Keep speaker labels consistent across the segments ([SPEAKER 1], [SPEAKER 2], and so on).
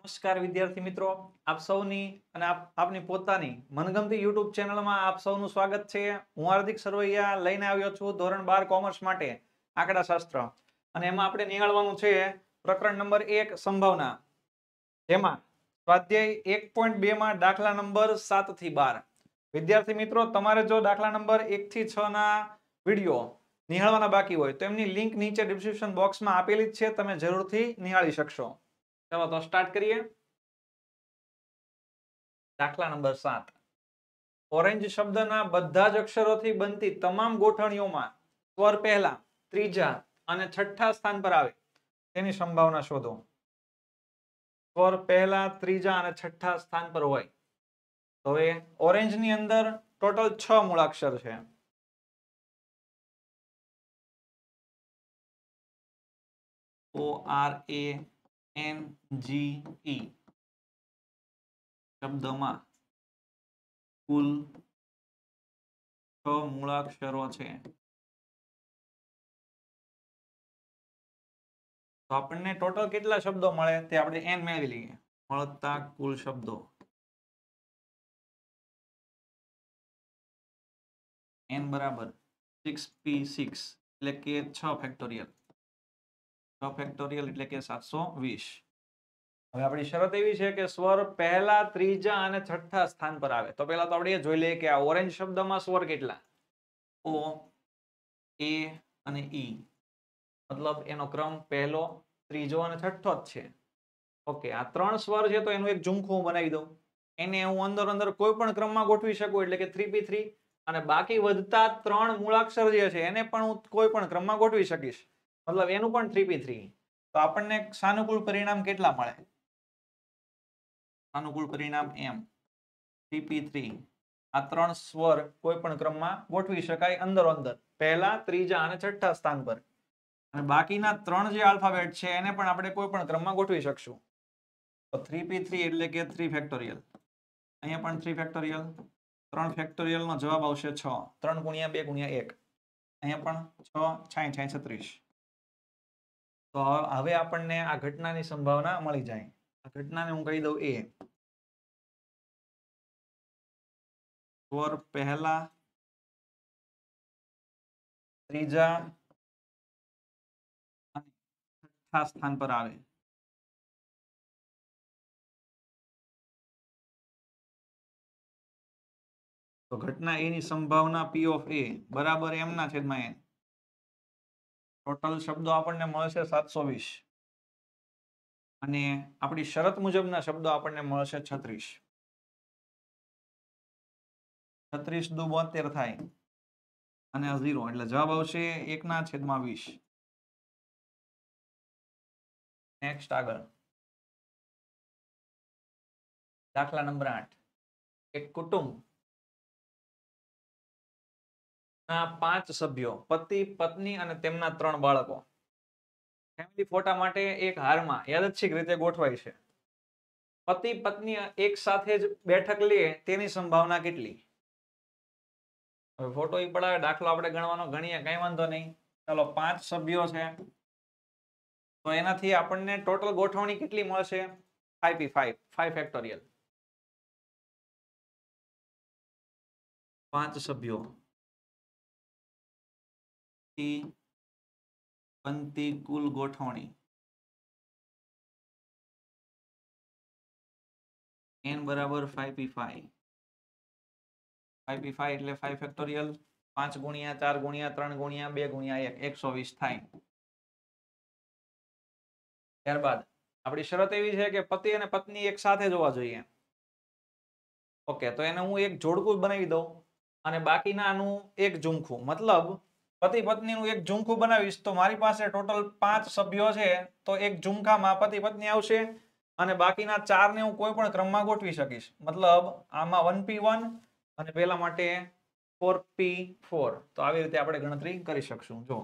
[SPEAKER 1] નમસ્કાર વિદ્યાર્થી મિત્રો. આપ સૌની અને આપની પોતાની મનગમતી યુટ્યુબ ચેનલમાં આપ સૌનું સ્વાગત છે. હું હાર્દિક સરવૈયા લઈને આવ્યો છું ધોરણ બાર કોમર્સ માટે આંકડાશાસ્ત્ર. અને એમાં આપણે નિહાળવાનું છે પ્રકરણ નંબર એક, સંભાવના. એમાં સ્વાધ્યાય એક પોઈન્ટ બે માં દાખલા નંબર સાતથી બાર. વિદ્યાર્થી મિત્રો, તમારે જો દાખલા નંબર એક થી છ ના વીડિયો નિહાળવાના બાકી હોય તો એમની લિંક નીચે ડિસ્ક્રિપ્શન બોક્સમાં આપેલી જ છે. તમે જરૂરથી નિહાળી શકશો. ચાલો તો સ્ટાર્ટ કરીએ. દાખલા નંબર સાત. ઓરેન્જ શબ્દના બધા જ અક્ષરોથી બનતી તમામ ગોઠવણીઓમાં સ્વર પહેલા, ત્રીજા અને છઠ્ઠા સ્થાન પર આવે. તેની સંભાવના શોધો. સ્વર પહેલા, ત્રીજા અને છઠ્ઠા સ્થાન પર હોય. તો હવે ઓરેન્જની અંદર ટોટલ છ મૂળાક્ષર છે. O R A N G ઈ શબ્દમાં કુલ છ મૂળાક્ષરો છે. તો આપણને ટોટલ કેટલા શબ્દો મળે? તે આપણે એન મેળવી લઈએ. મળતા કુલ શબ્દો. એન બરાબર. સિક્સ પી સિક્સ એટલે કે છ ફેક્ટોરિયલ ફેક્ટોરિયલ એટલે કે સાતસો વીસ. હવે આપણી શરત એવી છે કે સ્વર પહેલા, ત્રીજા અને છઠ્ઠા સ્થાન પર આવે. તો પહેલા તો આપણે જોઈ લઈએ કે આ ઓરેન્જ શબ્દમાં સ્વર કેટલા? ઓ, એ અને ઈ. મતલબ એનો ક્રમ પહેલો, ત્રીજો અને છઠ્ઠો જ છે. ઓકે, આ ત્રણ સ્વર છે તો એનું એક ઝુમખું બનાવી દઉં. એને હું અંદર અંદર કોઈ પણ ક્રમમાં ગોઠવી શકું, એટલે કે થ્રી પી થ્રી. અને બાકી વધતા ત્રણ મૂળાક્ષર જે છે એને પણ હું કોઈ પણ ક્રમમાં ગોઠવી શકીશ. મતલબ એનું પણ થ્રી પી થ્રી તો આપણને સાનુકૂળ પરિણામ કેટલા મળે? સાનુકૂળ પરિણામ એમ. થ્રી પી થ્રી આ ત્રણ સ્વર કોઈ પણ ક્રમમાં ગોઠવી શકાય અંદર અંદર. પહેલા, ત્રીજા અને છઠ્ઠા સ્થાન પર. અને બાકીના ત્રણ જે આલ્ફાબેટ છે એને પણ આપણે કોઈ પણ ક્રમમાં ગોઠવી શકશું. તો થ્રી પી થ્રી એટલે કે થ્રી ફેક્ટોરિયલ અહીંયા પણ થ્રી ફેક્ટોરિયલ ત્રણ ફેક્ટોરિયલનો જવાબ આવશે છ. ત્રણ ગુણ્યા બે ગુણ્યા એક. અહીંયા પણ છ છાઈ છાઈ છત્રીસ. તો હવે આપણને આ ઘટનાની સંભાવના મળી જાય. આ ઘટનાને હું કહી દઉં એ. સ્વર પહેલા, ત્રીજા અને છઠ્ઠા સ્થાન પર આવે. તો ઘટના એની સંભાવના પી ઓફ એ બરાબર એમ ના છેદમાં એન ટોટલ શબ્દો આપણને મળશે સાતસો અને આપણી શરત મુજબના શબ્દો આપણને મળશે છત્રીસ. છત્રીસ દુ બોતેર થાય. અને ઝીરો, એટલે જવાબ આવશે એકના છેદમાં વીસ. નેક્સ્ટ આગળ. દાખલા નંબર આઠ. એક કુટુંબ પાંચ સભ્યો, પતિ, પત્ની અને તેમના ત્રણ બાળકો. ફેમિલી ફોટા માટે એક હારમાં, યાદચ્છિક રીતે ગોઠવાય છે. પતિ, પત્ની એક સાથે જ બેઠક લે, તેની સંભાવના કેટલી? ફોટો એ પડાવે, દાખલો આપણે ગણવાનો, ગણીએ, કઈ વાંધો નહીં. ચાલો, પાંચ સભ્યો છે. તો એનાથી આપણને ટોટલ ગોઠવણી કેટલી મળશે? Five P five five factorial પાંચ સભ્યો. બનતી કુલ ગોઠવણી. એન બરાબર five P five five P five એટલે ફાઈવ ફેક્ટોરિયલ પાંચ ગુણ્યા ચાર ગુણ્યા ત્રણ ગુણ્યા બે ગુણ્યા એક, એકસો વીસ થાય. ત્યારબાદ, આપણી શરત એવી છે કે પતિ અને પત્ની એક સાથે જોવા જોઈએ. ઓકે, તો એને હું એક જોડકું બનાવી દઉં અને બાકીનાનું એક ઝુમખું. મતલબ પતિ પત્નીનું એક ઝુમખું બનાવીશ તો મારી પાસે ટોટલ પાંચ સભ્યો છે, તો એક ઝુમખામાં પતિ પત્ની આવશે અને બાકીના ચારને હું કોઈ પણ ક્રમમાં ગોઠવી શકીશ. મતલબ આમાં વન પી વન અને પેલા માટે ફોર પી ફોર તો આવી રીતે આપણે ગણતરી કરી શકશું. જો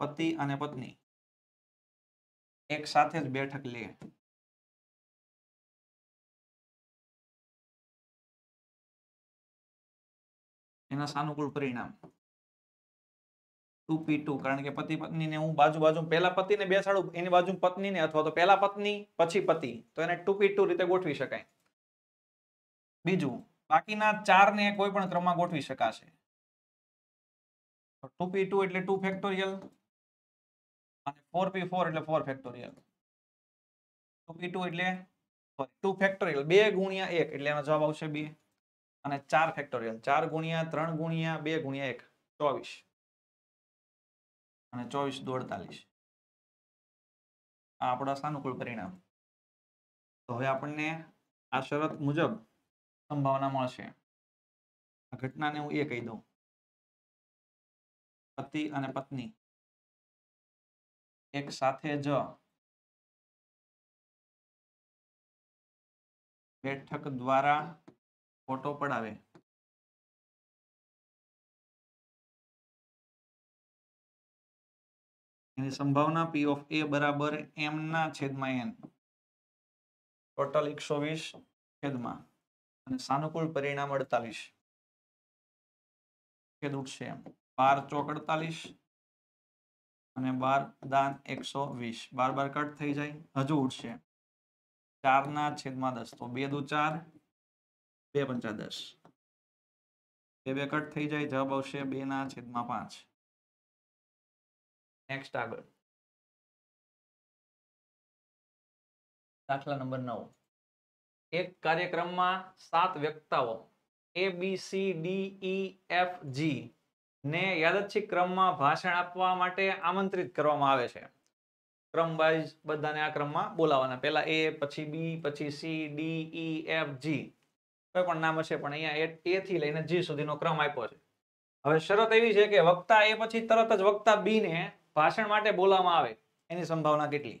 [SPEAKER 1] પતિ અને પત્ની. એક સાથે જ બેઠક લે. એના સાનુકૂળ પરિણામ. ટુ પી ટુ કારણ કે પતિ પત્નીને હું બાજુ બાજુ પહેલા પતિને બેસાડું, એની બાજુ પત્નીને અથવા તો પહેલા પત્ની, પછી પતિ. તો એને ટુ પી ટુ રીતે ગોઠવી શકાય. બીજું, બાકીના ચારને કોઈ પણ ક્રમમાં ગોઠવી શકાશે. ટુ પી ટુ એટલે ટુ ફેક્ટોરિયલ, અને ફોર પી ફોર એટલે four factorial. Two P two એટલે ટુ ફેક્ટોરિયલ, બે ગુણ્યા એક, એટલે એનો જવાબ આવશે બે. અને ચાર ફેક્ટોરિયલ ચાર ગુણ્યા ત્રણ ગુણ્યા બે ગુણ્યા એક, ચોવીસ. અને ચોવીસ દોડતાલીસ. આ આપણા સાનુકૂળ પરિણામ. તો હવે આપણને આ શરત મુજબ સંભાવના મળશે. આ ઘટનાને હું એ કહી દઉં. પતિ અને પત્ની. એક સાથે જ બેઠક દ્વારા ફોટો પડાવે. એની સંભાવના પી ઓફ એ બરાબર એમના છેદમાં એન ટોટલ એકસો વીસ છેદમાં. અને સાનુકૂળ પરિણામ અડતાલીસ. છેદ ઉઠશે એમ. બાર ચોક અડતાલીસ અને બાર દાન એકસો વીસ. બાર બાર કટ થઈ જાય. હજુ ઉઠશે ચાર ના છેદમાં દસ. તો બે દુ ચાર. બે પંચા દસ. બે બે કટ થઈ જાય, જવાબ આવશે બે ના છેદમાં પાંચ. નેક્સ્ટ આગળ. દાખલા નંબર નવ. એક કાર્યક્રમમાં સાત વ્યક્તાઓ A B C D E F G ને યાદચ્છિક ક્રમમાં ભાષણ આપવા માટે આમંત્રિત કરવામાં આવે છે. ક્રમ વાઇઝ બધાને આ ક્રમમાં બોલાવવાના પહેલા એ પછી બી પછી C D E F G કોઈ પણ નામ હશે, પણ અહીંયા એ થી લઈને જી સુધીનો ક્રમ આપ્યો છે. હવે શરત એવી છે કે વક્તા એ પછી તરત જ વક્તા બી ને ભાષણ માટે બોલાવવામાં આવે, એની સંભાવના કેટલી?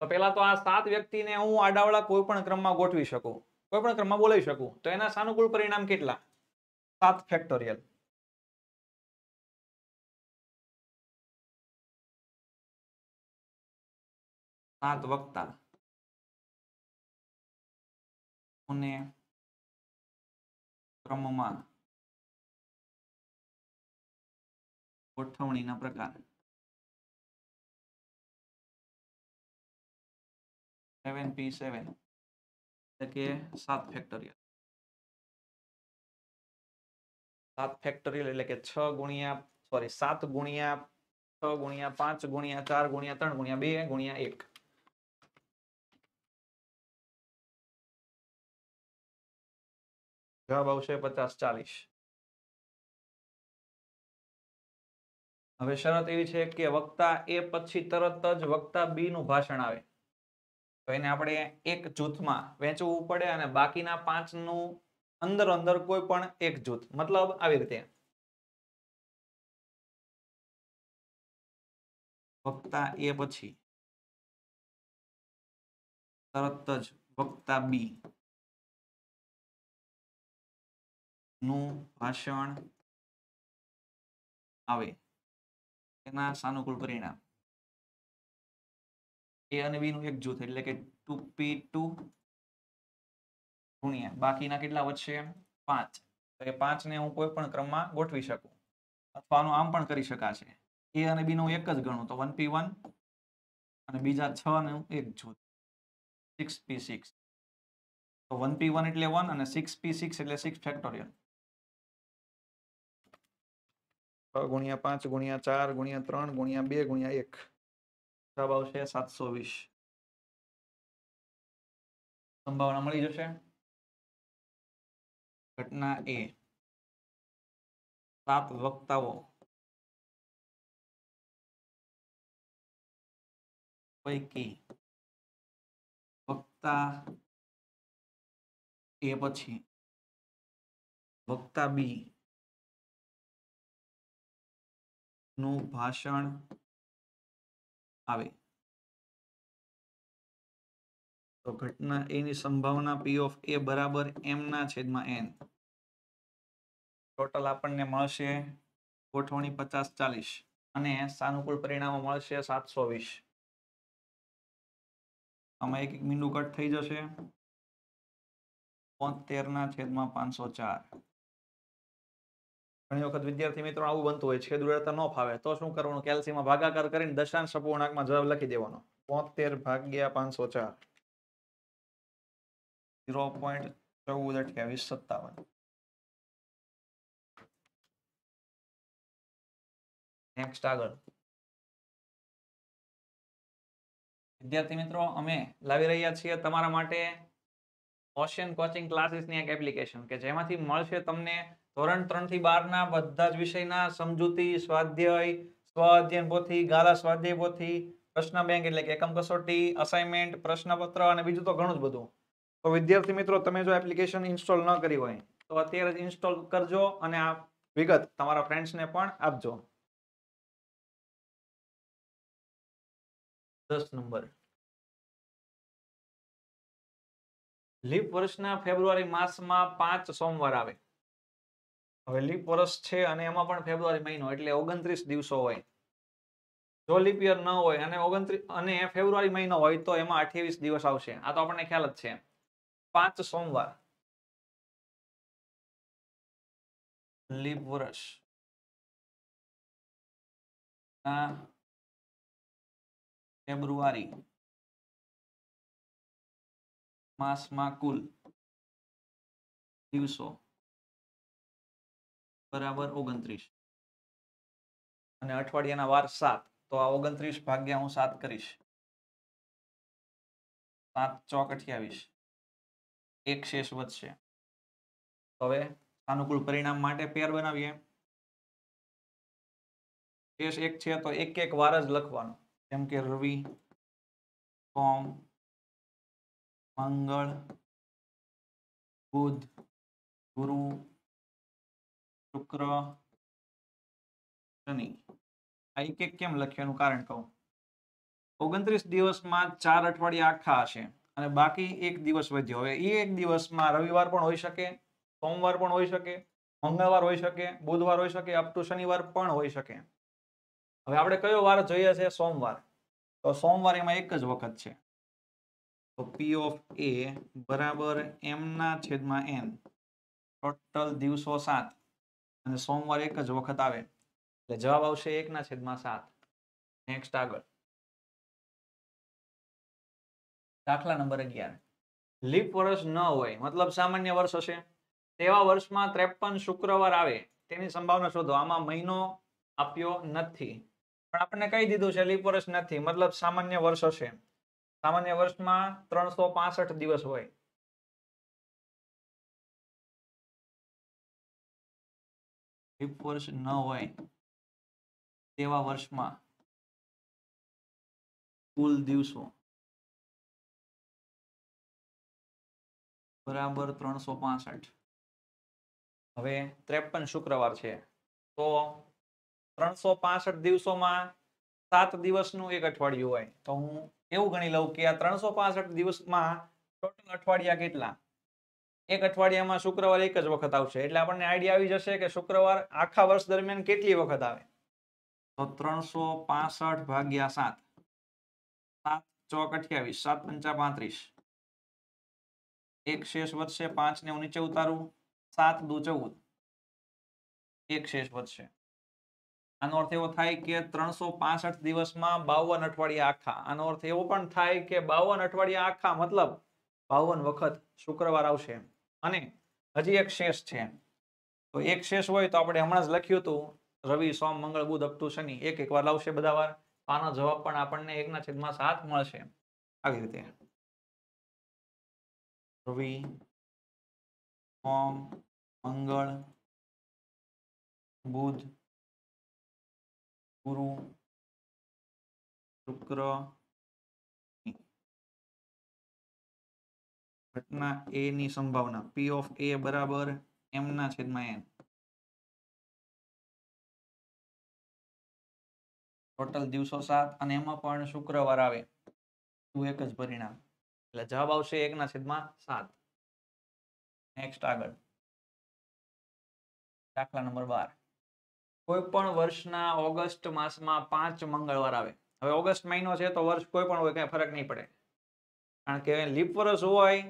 [SPEAKER 1] તો પહેલા તો આ સાત વ્યક્તિને હું આડાવડા કોઈ પણ ક્રમમાં ગોઠવી શકું, કોઈ પણ ક્રમમાં બોલાવી શકું, તો એના સાનુકૂળ પરિણામ કેટલા? સાત ફેક્ટોરિયલ સાત વક્તા. અને ક્રમમાં ગોઠવણીના પ્રકાર. સેવન પી સેવન એટલે કે સાત ફેક્ટોરિયલ સાત ફેક્ટોરિયલ એટલે કે છ ગુણ્યા સોરી સાત ગુણ્યા, છ ગુણ્યા પાંચ ગુણ્યા ચાર ગુણ્યા ત્રણ ગુણ્યા બે ગુણ્યા એક. જવાબ આવશે પચાસ ચાલીસ. હવે શરત એવી છે કે વક્તા એ પછી તરત જ વક્તા બી નું ભાષણ આવે. તો એને આપણે એક જૂથમાં વેચવું પડે અને બાકીના પાંચનું અંદર અંદર કોઈ પણ એક જૂથ. મતલબ આવી રીતે. વક્તા એ પછી. તરત જ વક્તા બી. નું ભાષણ આવે. એના સાનુકૂળ પરિણામ. એ અને બી નું એક જૂથ એટલે કે ટુ પી ટુ ગુણ્યા. બાકીના કેટલા વધશે? પાંચ. તો એ પાંચ ને હું કોઈ પણ ક્રમમાં ગોઠવી શકું. અથવા આમ પણ કરી શકાશે. એ અને બી નું એક જ ગણું. તો વન પી વન અને બીજા છ નું એક જૂથ. Six P six. તો વન પી વન એટલે વન અને સિક્સ પી સિક્સ એટલે સિક્સ ફેક્ટોરિયલ છ ગુણ્યા પાંચ ગુણ્યા ચાર ગુણ્યા ત્રણ ગુણ્યા બે ગુણ્યા એક. જવાબ આવશે સાતસો વીસ. સંભાવના મળી જશે? ઘટના એ. સાત વક્તાઓ. પૈકી વક્તા એ પછી વક્તા બી. નું ભાષણ આવે. તો ઘટના એની સંભાવના પી ઓફ એ બરાબર એમ ના છેદમાં એન ટોટલ આપણને મળશે ગોઠવણી પચાસ ચાલીસ અને સાનુકૂળ પરિણામો મળશે સાતસો વીસ. આમાં એક એક મીંડું કટ થઈ જશે. પોતેર ના છેદમાં પાંચસો ચાર. ઘણી વખત વિદ્યાર્થી મિત્રો આવું બનતું હોય છેદ ન ફાવે, તો શું કરવાનું? કેલ્સીમાં ભાગાકાર કરીને દશાંશ અપૂર્ણાંકમાં જવાબ લખી દેવાનો. બોતેર ભાગ્યા પાંચસો ચાર. ઝીરો પોઈન્ટ ચૌદ અઠ્યાવીસ સત્તાવન. નેક્સ્ટ આગળ. વિદ્યાર્થી મિત્રો, અમે લાવી રહ્યા છીએ તમારા માટે ઓશિયન કોચિંગ ક્લાસીસની એક એપ્લિકેશન કે જેમાંથી મળશે તમને ધોરણ ત્રણથી બાર ના બધા જ વિષયના સમજૂતી, સ્વાધ્યાય સ્વ અધ્યયન પોથી, ગાલા સ્વાધ્યાય પોથી પ્રશ્ન બેંક એટલે કે એકમ કસોટી અસાઇનમેન્ટ પ્રશ્નપત્ર અને બીજું તો ઘણું જ બધું. તો વિદ્યાર્થી મિત્રો, તમે જો એપ્લિકેશન ઇન્સ્ટોલ ન કરી હોય, તો અત્યારે જ ઇન્સ્ટોલ કરજો અને આ વિગત તમારા ફ્રેન્ડ્સને પણ આપજો. દસ નંબર. લીપ વર્ષના ફેબ્રુઆરી માસમાં પાંચ સોમવાર આવે. હવે લીપ વર્ષ છે અને એમાં પણ ફેબ્રુઆરી મહિનો એટલે ઓગણત્રીસ દિવસો હોય. જો લીપ ન હોય અને ઓગણત્રીસ અને ફેબ્રુઆરી મહિનો હોય તો એમાં અઠ્યાવીસ દિવસ આવશે. આ તો આપણને ખ્યાલ જ છે. પાંચ સોમવાર. ફેબ્રુઆરી. માસમાં કુલ દિવસો. બરાબર ઓગણત્રીસ. અને અઠવાડિયાના વાર સાત, તો આ ઓગણત્રીસ ભાગ્યા હું સાત કરીશ. સાત ચોક અઠ્યાવીસ એક શેષ વધશે. હવે સાનુકૂળ પરિણામ માટે પેર બનાવીએ. શેષ એક છે તો એક એક વાર જ લખવાનો. જેમ કે રવિ, સોમ, મંગળ, બુધ, ગુરુ શુક્ર શનિ. આ એક એક કેમ લખ્યાનું કારણ કહું? ઓગણત્રીસ દિવસમાં ચાર અઠવાડિયા આખા હશે અને બાકી એક દિવસ વધ્યો. હવે એ એક દિવસમાં રવિવાર પણ હોઈ શકે, સોમવાર પણ હોઈ શકે, મંગળવાર હોઈ શકે, બુધવાર હોઈ શકે અપ ટુ શનિવાર પણ હોઈ શકે. હવે આપણે કયો વાર જોઈએ છે? સોમવાર. તો સોમવાર એમાં એક જ વખત છે. તો પી ઓફ એ બરાબર એમના છેદમાં એન ટોટલ દિવસો સાત. અને સોમવાર એક જ વખત આવે. એટલે જવાબ આવશે એક ના છેદમાં સાત. નેક્સ્ટ આગળ. દાખલા નંબર અગિયાર. લીપ વર્ષ ન હોય, મતલબ સામાન્ય વર્ષ હશે. તેવા વર્ષમાં ત્રેપન શુક્રવાર આવે. તેની સંભાવના શોધો. આમાં મહિનો આપ્યો નથી. પણ આપણને કહી દીધું છે, લીપ વર્ષ નથી. મતલબ સામાન્ય વર્ષ હશે. સામાન્ય વર્ષમાં ત્રણસો દિવસ હોય. લીપ વર્ષ ન હોય તેવા વર્ષમાં કુલ દિવસો બરાબર ત્રણસો પાસઠ. હવે ત્રેપન શુક્રવાર છે. તો ત્રણસો પાસઠ દિવસોમાં સાત દિવસનું એક અઠવાડિયું હોય. તો હું એવું ગણી લઉં કે આ ત્રણસો પાસઠ દિવસમાં ટોટલ અઠવાડિયા કેટલા? એક અઠવાડિયામાં શુક્રવાર એક જ વખત આવશે. એટલે આપણને આઈડિયા આવી જશે કે શુક્રવાર આખા વર્ષ દરમિયાન કેટલી વખત આવે? તો ત્રણસો પાસઠ ભાગ્યા સાત. સાત ચોક અઠ્યાવીસ, સાત પંચા પાંત્રીસ. એક શેષ વધશે, પાંચ ને હું નીચે ઉતારું સાત દુ ચૌદ. એક શેષ વધશે. આનો અર્થ એવો થાય કે ત્રણસો પાસઠ દિવસમાં બાવન અઠવાડિયા આખા. આનો અર્થ એવો પણ થાય કે બાવન અઠવાડિયા આખા મતલબ બાવન વખત શુક્રવાર આવશે અને હજી એક શેષ છે. તો એક શેષ હોય તો આપણે હમણાં જ લખ્યું હતું, રવિ, સોમ, મંગળ, બુધ અપ ટુ શનિ, એક એક વાર લાવશે બધા વાર. આનો જવાબ પણ આપણને એકના છેદમાં સાત મળશે. આવી રીતે. રવિ, સોમ, મંગળ, બુધ, ગુરુ, શુક્ર ઘટના એ ની સંભાવના. પી ઓફ એ બરાબર એમના છેદમાં એન ટોટલ દિવસો સાત અને એમાં પણ શુક્રવાર આવે. તું એક જ પરિણામ? એટલે જવાબ આવશે એક ના છેદમાં સાત. નેક્સ્ટ આગળ. દાખલા નંબર બાર. કોઈ પણ વર્ષના ઓગસ્ટ માસમાં પાંચ મંગળવાર આવે. હવે ઓગસ્ટ મહિનો છે તો વર્ષ કોઈ પણ હોય કઈ ફરક નહીં પડે. કારણ કે લીપ વર્ષ હોય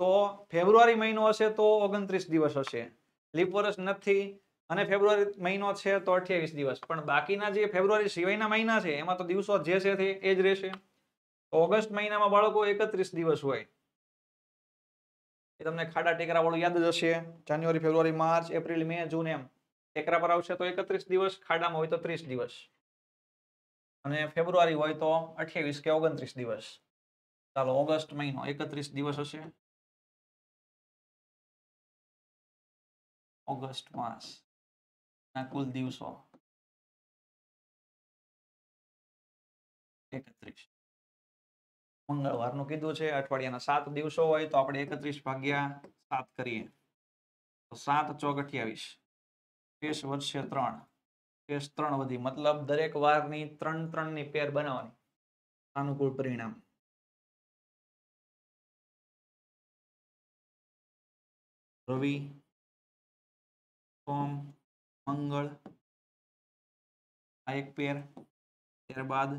[SPEAKER 1] તો ફેબ્રુઆરી મહિનો હશે તો ઓગણત્રીસ દિવસ હશે. લીપ વર્ષ નથી અને ફેબ્રુઆરી મહિનો છે તો અઠ્યાવીસ દિવસ. પણ બાકીના જે ફેબ્રુઆરી સિવાયના મહિના છે, એમાં તો દિવસો જે છે તે એ જ રહેશે. ઓગસ્ટ મહિનામાં બાળકો એકત્રીસ દિવસ હોય. એ તમને ખાડા ટેકરા વાળું યાદ જ હશે. જાન્યુઆરી, ફેબ્રુઆરી, માર્ચ, એપ્રિલ, મે, જૂન એમ. ટેકરા પર આવશે તો એકત્રીસ દિવસ, ખાડામાં હોય તો ત્રીસ દિવસ. અને ફેબ્રુઆરી હોય તો અઠ્યાવીસ કે ઓગણત્રીસ દિવસ. ચાલો ઓગસ્ટ મહિનો, એકત્રીસ દિવસ હશે? ઓગસ્ટ માસ. ના, કુલ દિવસો. એકત્રીસ. મંગળવારનું કીધું છે, અઠવાડિયાના સાત દિવસો હોય તો આપણે એકત્રીસ ભાગ્યા સાત કરીએ. તો સાત ચોક અઠ્યાવીસ શેષ વધશે ત્રણ. શેષ ત્રણ વધી. મતલબ દરેક વારની ત્રણ ત્રણની પેર બનાવવાની. અનુકૂળ પરિણામ. રવિ સોમ મંગળ આ એક પેર ત્યારબાદ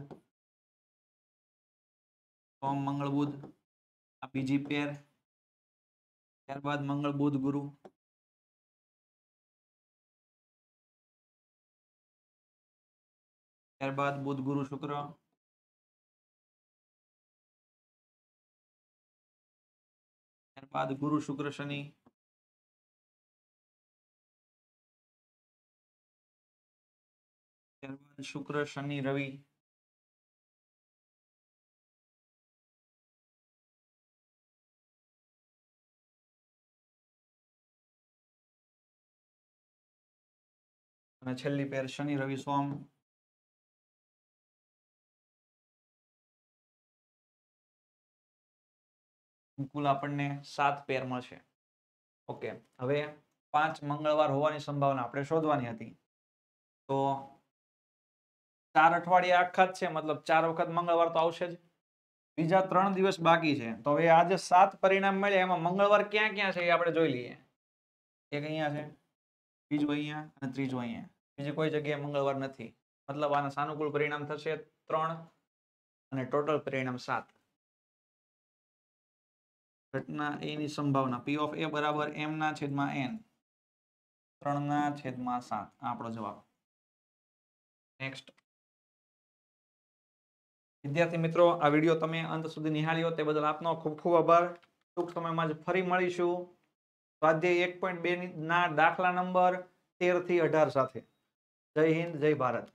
[SPEAKER 1] સોમ, મંગળ, બુધ, આ બીજી પેર. ત્યારબાદ મંગળ, બુધ, ગુરુ. ત્યારબાદ બુધ, ગુરુ, શુક્ર. ત્યારબાદ ગુરુ, શુક્ર, શનિ. શુક્ર, શનિ, રવિ. અને છેલ્લી પેર શનિ, રવિ, સોમ. કુલ આપણને સાત પેર મળશે ઓકે, હવે પાંચ મંગળવાર હોવાની સંભાવના આપણે શોધવાની હતી. તો ચાર અઠવાડિયા આખા જ છે, મતલબ ચાર વખત મંગળવાર તો આવશે જ. બીજા ત્રણ દિવસ બાકી છે. તો હવે આજે સાત પરિણામ મળ્યા, એમાં મંગળવાર ક્યાં ક્યાં છે એ આપણે જોઈ લઈએ. એક અહીંયા છે, બીજું અહીંયા અને ત્રીજું અહીંયા. બીજી કોઈ જગ્યાએ મંગળવાર નથી. મતલબ આના સાનુકૂળ પરિણામ થશે ત્રણ અને ટોટલ પરિણામ સાત. ઘટના એ ની સંભાવના પી ઓફ એ બરાબર એમ ના છેદમાં એન ત્રણ ના છેદમાં સાત. આપણો જવાબ. નેક્સ્ટ વિદ્યાર્થી મિત્રો, આ વીડિયો તમે અંત સુધી નિહાળ્યો. તે બદલ આપનો ખૂબ ખૂબ આભાર. ટૂંક સમયમાં જ ફરી મળીશું. સ્વાધ્યાય એક પોઈન્ટ બે ના દાખલા નંબર તેરથી અઢાર સાથે. જય હિન્દ, જય ભારત.